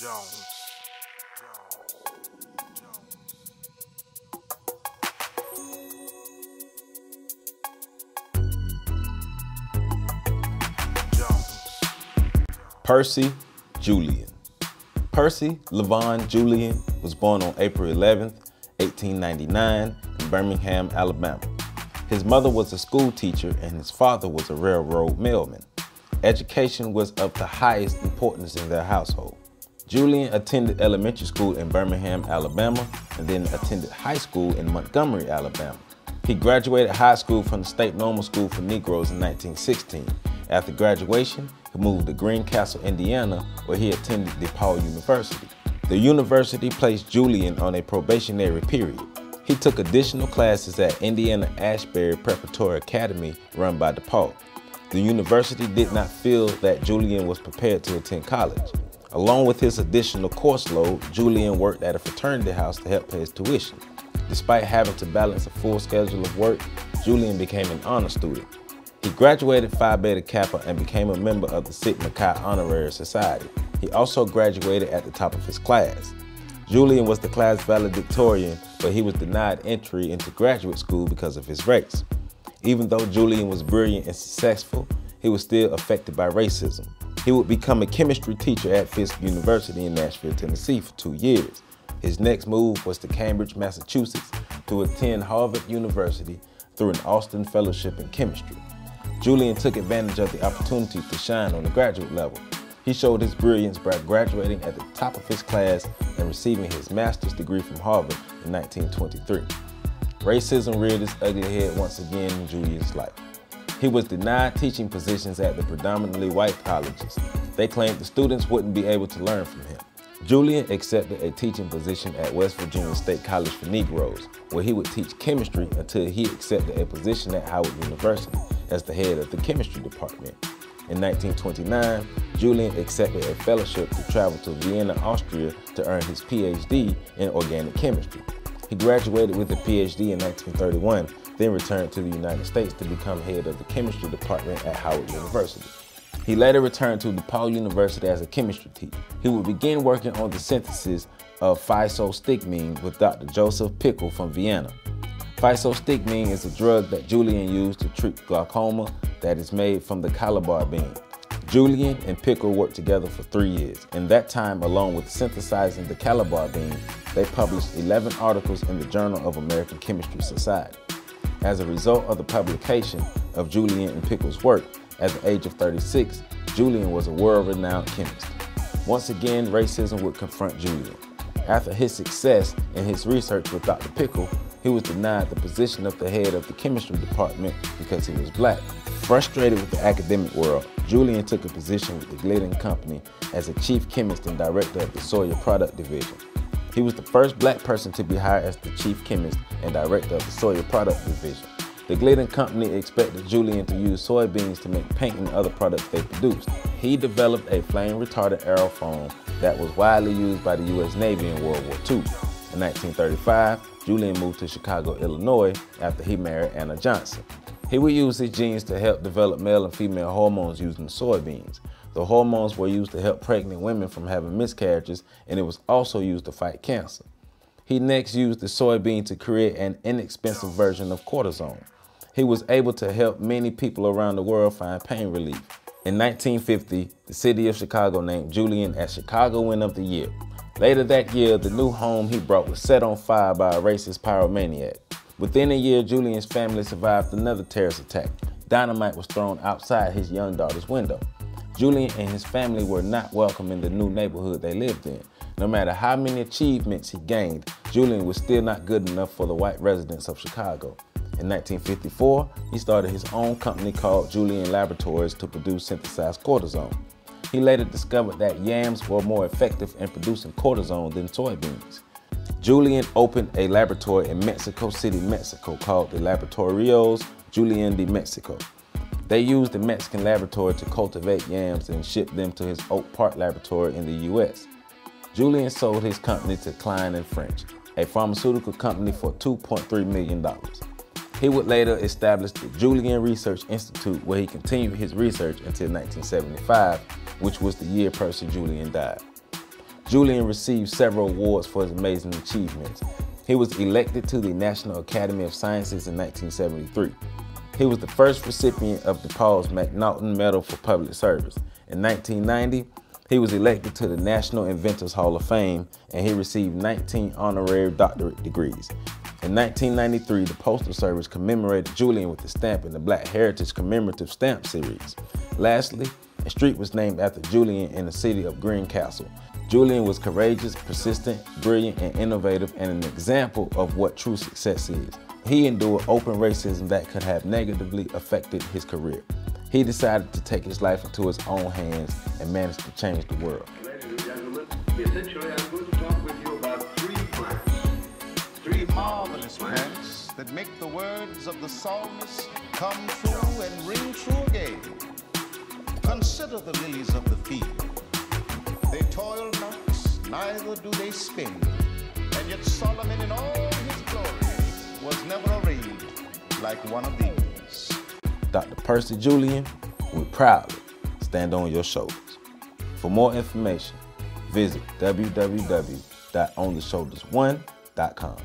Jones. Percy Julian. Percy Levon Julian was born on April 11, 1899 in Birmingham, Alabama. His mother was a school teacher and his father was a railroad mailman. Education was of the highest importance in their household. Julian attended elementary school in Birmingham, Alabama, and then attended high school in Montgomery, Alabama. He graduated high school from the State Normal School for Negroes in 1916. After graduation, he moved to Greencastle, Indiana, where he attended DePauw University. The university placed Julian on a probationary period. He took additional classes at Indiana Asbury Preparatory Academy run by DePauw. The university did not feel that Julian was prepared to attend college. Along with his additional course load, Julian worked at a fraternity house to help pay his tuition. Despite having to balance a full schedule of work, Julian became an honor student. He graduated Phi Beta Kappa and became a member of the Sigma Chi Honorary Society. He also graduated at the top of his class. Julian was the class valedictorian, but he was denied entry into graduate school because of his race. Even though Julian was brilliant and successful, he was still affected by racism. He would become a chemistry teacher at Fisk University in Nashville, Tennessee for two years. His next move was to Cambridge, Massachusetts to attend Harvard University through an Austin Fellowship in Chemistry. Julian took advantage of the opportunity to shine on the graduate level. He showed his brilliance by graduating at the top of his class and receiving his master's degree from Harvard in 1923. Racism reared its ugly head once again in Julian's life. He was denied teaching positions at the predominantly white colleges. They claimed the students wouldn't be able to learn from him. Julian accepted a teaching position at West Virginia State College for Negroes, where he would teach chemistry until he accepted a position at Howard University as the head of the chemistry department. In 1929, Julian accepted a fellowship to travel to Vienna, Austria to earn his PhD in organic chemistry. He graduated with a PhD in 1931 then returned to the United States to become head of the chemistry department at Howard University. He later returned to DePauw University as a chemistry teacher. He would begin working on the synthesis of physostigmine with Dr. Josef Pikl from Vienna. Physostigmine is a drug that Julian used to treat glaucoma that is made from the calabar bean. Julian and Pickel worked together for three years. In that time, along with synthesizing the calabar bean, they published 11 articles in the Journal of American Chemistry Society. As a result of the publication of Julian and Pikl's work, at the age of 36, Julian was a world-renowned chemist. Once again, racism would confront Julian. After his success in his research with Dr. Pikl, he was denied the position of the head of the chemistry department because he was black. Frustrated with the academic world, Julian took a position with the Glidden Company as a chief chemist and director of the Soya Product Division. He was the first black person to be hired as the chief chemist and director of the Soya Product Division. The Glidden Company expected Julian to use soybeans to make paint and other products they produced. He developed a flame-retardant aerofoam that was widely used by the U.S. Navy in World War II. In 1935, Julian moved to Chicago, Illinois after he married Anna Johnson. He would use his genes to help develop male and female hormones using soybeans. The hormones were used to help pregnant women from having miscarriages, and it was also used to fight cancer. He next used the soybean to create an inexpensive version of cortisone. He was able to help many people around the world find pain relief. In 1950, the city of Chicago named Julian as Chicagoan of the Year. Later that year, the new home he brought was set on fire by a racist pyromaniac. Within a year, Julian's family survived another terrorist attack. Dynamite was thrown outside his young daughter's window. Julian and his family were not welcome in the new neighborhood they lived in. No matter how many achievements he gained, Julian was still not good enough for the white residents of Chicago. In 1954, he started his own company called Julian Laboratories to produce synthesized cortisone. He later discovered that yams were more effective in producing cortisone than soybeans. Julian opened a laboratory in Mexico City, Mexico called the Laboratorios Julian de Mexico. They used the Mexican laboratory to cultivate yams and ship them to his Oak Park laboratory in the US. Julian sold his company to Kline and French, a pharmaceutical company for $2.3 million. He would later establish the Julian Research Institute where he continued his research until 1975, which was the year Percy Julian died. Julian received several awards for his amazing achievements. He was elected to the National Academy of Sciences in 1973. He was the first recipient of the Paul MacNaughton Medal for Public Service. In 1990, he was elected to the National Inventors Hall of Fame and he received 19 honorary doctorate degrees. In 1993, the Postal Service commemorated Julian with a stamp in the Black Heritage Commemorative Stamp Series. Lastly, a street was named after Julian in the city of Greencastle. Julian was courageous, persistent, brilliant, and innovative, and an example of what true success is. He endured open racism that could have negatively affected his career. He decided to take his life into his own hands and managed to change the world. Ladies and gentlemen, essentially I'm going to talk with you about three plants. Three marvelous plants that make the words of the psalmist come true and ring true again. Consider the lilies of the field. They toil not, neither do they spin. And yet Solomon in all his glory was never arrayed like one of these. Dr. Percy Julian will proudly stand on your shoulders. For more information, visit www.ontheshoulders1.com.